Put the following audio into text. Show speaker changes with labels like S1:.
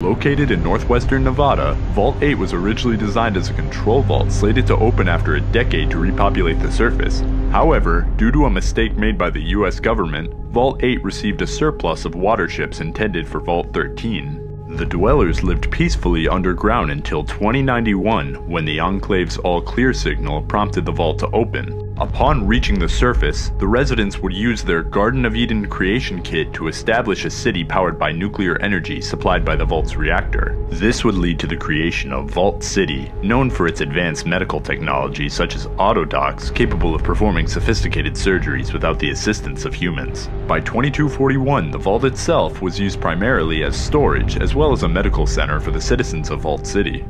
S1: Located in northwestern Nevada, Vault 8 was originally designed as a control vault slated to open after a decade to repopulate the surface. However, due to a mistake made by the US government, Vault 8 received a surplus of water chips intended for Vault 13. The dwellers lived peacefully underground until 2091 when the Enclave's all clear signal prompted the vault to open. Upon reaching the surface, the residents would use their Garden of Eden creation kit to establish a city powered by nuclear energy supplied by the Vault's reactor. This would lead to the creation of Vault City, known for its advanced medical technology such as autodocs capable of performing sophisticated surgeries without the assistance of humans. By 2241, the vault itself was used primarily as storage as well as a medical center for the citizens of Vault City.